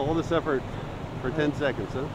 All this effort for 10 seconds, huh?